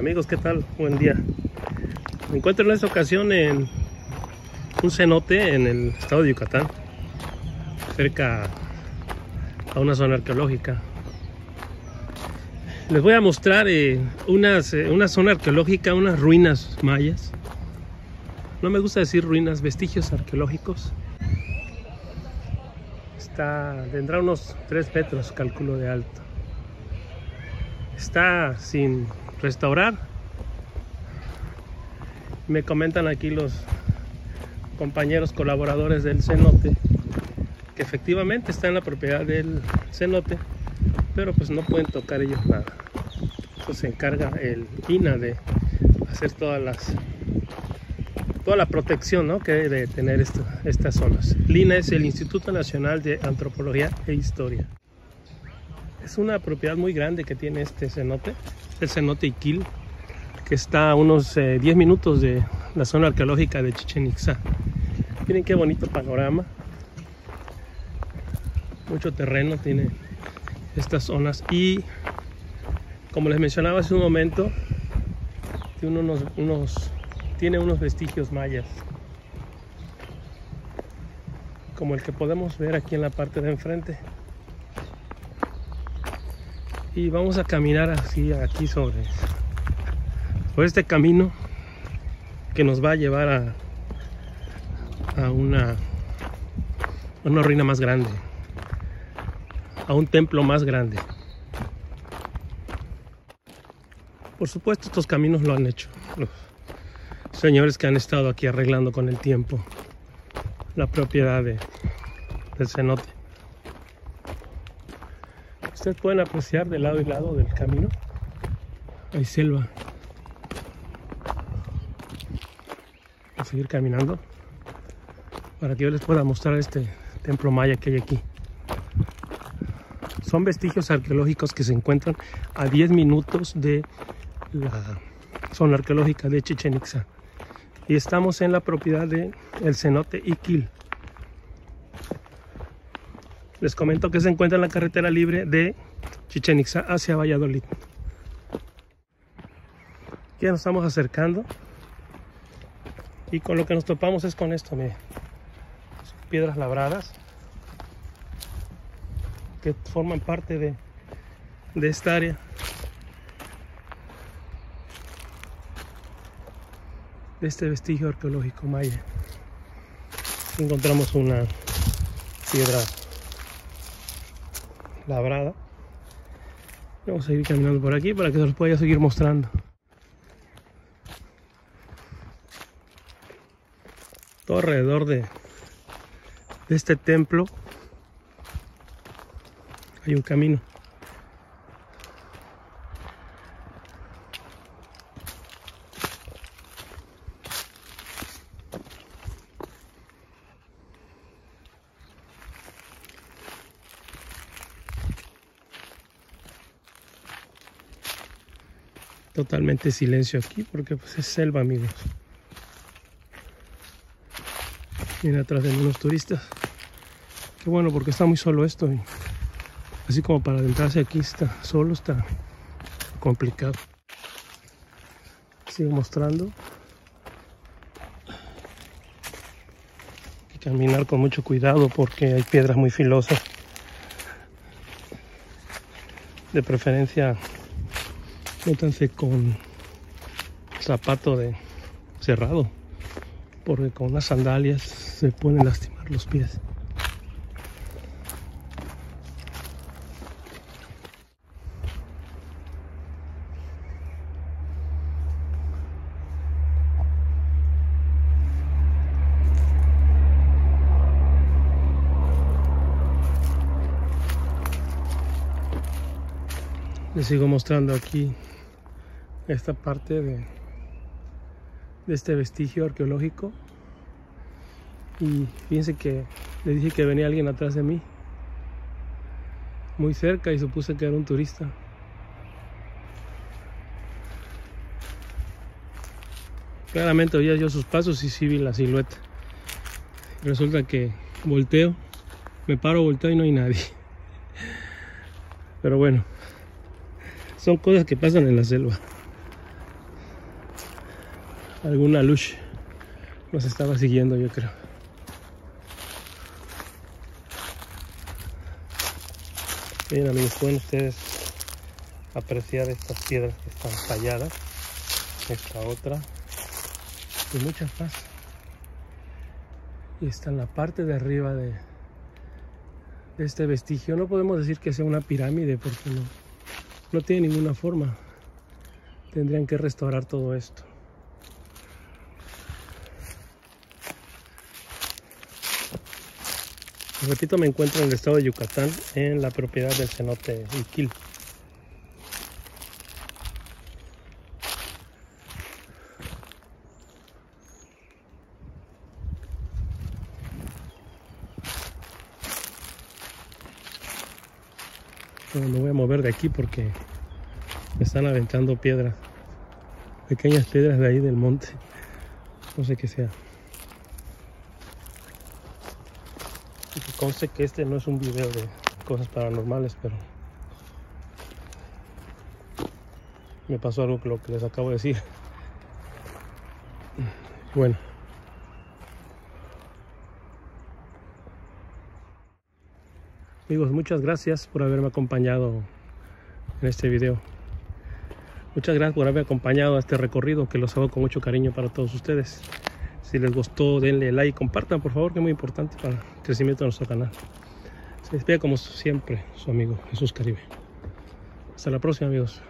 Amigos, ¿qué tal? Buen día. Me encuentro en esta ocasión en un cenote en el estado de Yucatán, cerca a una zona arqueológica. Les voy a mostrar eh, eh, una zona arqueológica, unas ruinas mayas. No me gusta decir ruinas, vestigios arqueológicos. Está, tendrá unos 3 metros, cálculo de alto. Está sin restaurar. Me comentan aquí los compañeros colaboradores del cenote que efectivamente está en la propiedad del cenote, pero pues no pueden tocar ellos nada. Se encarga el INA de hacer todas las toda la protección ¿no? que debe tener estas zonas. INA es el Instituto Nacional de Antropología e Historia. Es una propiedad muy grande que tiene este cenote, el cenote Iquil, que está a unos 10 eh, minutos de la zona arqueológica de Chichen Itza. Miren qué bonito panorama. Mucho terreno tiene estas zonas y como les mencionaba hace un momento, tiene unos vestigios mayas como el que podemos ver aquí en la parte de enfrente y vamos a caminar así aquí sobre por este camino que nos va a llevar a, a una una ruina más grande a un templo más grande. Por supuesto estos caminos lo han hecho los señores que han estado aquí arreglando con el tiempo la propiedad de, del cenote Ustedes pueden apreciar de lado y lado del camino. Hay selva. Voy a seguir caminando para que yo les pueda mostrar este templo maya que hay aquí. Son vestigios arqueológicos que se encuentran a 10 minutos de la zona arqueológica de Chichen Itza. Y estamos en la propiedad del el cenote Iquil. Les comento que se encuentra en la carretera libre de Chichen Itza hacia Valladolid. Ya nos estamos acercando. Y con lo que nos topamos es con esto, miren. piedras labradas que forman parte de, de esta área. De este vestigio arqueológico maya. Encontramos una piedra labrada. Vamos a seguir caminando por aquí para que se los pueda seguir mostrando. Todo alrededor de, de este templo hay un camino. Totalmente silencio aquí porque pues es selva amigos. Viene atrás de unos turistas. Qué bueno porque está muy solo esto así como para adentrarse aquí está solo está complicado. Sigo mostrando. Hay que caminar con mucho cuidado porque hay piedras muy filosas. De preferencia métanse con zapato de cerrado porque con las sandalias se pueden lastimar los pies. Les sigo mostrando aquí esta parte de, de este vestigio arqueológico. Y fíjense que le dije que venía alguien atrás de mí muy cerca y supuse que era un turista. Claramente oía yo sus pasos y sí vi la silueta. Resulta que volteo me paro volteo y no hay nadie. Pero bueno son cosas que pasan en la selva alguna luz nos estaba siguiendo yo creo. Bien amigos pueden ustedes apreciar estas piedras que están talladas esta otra y muchas más. Y está en la parte de arriba de, de este vestigio. No podemos decir que sea una pirámide porque no, no tiene ninguna forma. Tendrían que restaurar todo esto repito me encuentro en el estado de Yucatán en la propiedad del cenote Iquil. Me voy a mover de aquí porque me están aventando piedras pequeñas piedras de ahí del monte. No sé qué sea y que conste que este no es un video de cosas paranormales pero me pasó algo que lo que les acabo de decir bueno Amigos, muchas gracias por haberme acompañado en este video. Muchas gracias por haberme acompañado a este recorrido que los hago con mucho cariño para todos ustedes. Si les gustó, denle like compartan, por favor, que es muy importante para el crecimiento de nuestro canal. Se despide como siempre su amigo Jesús Caribe. Hasta la próxima, amigos.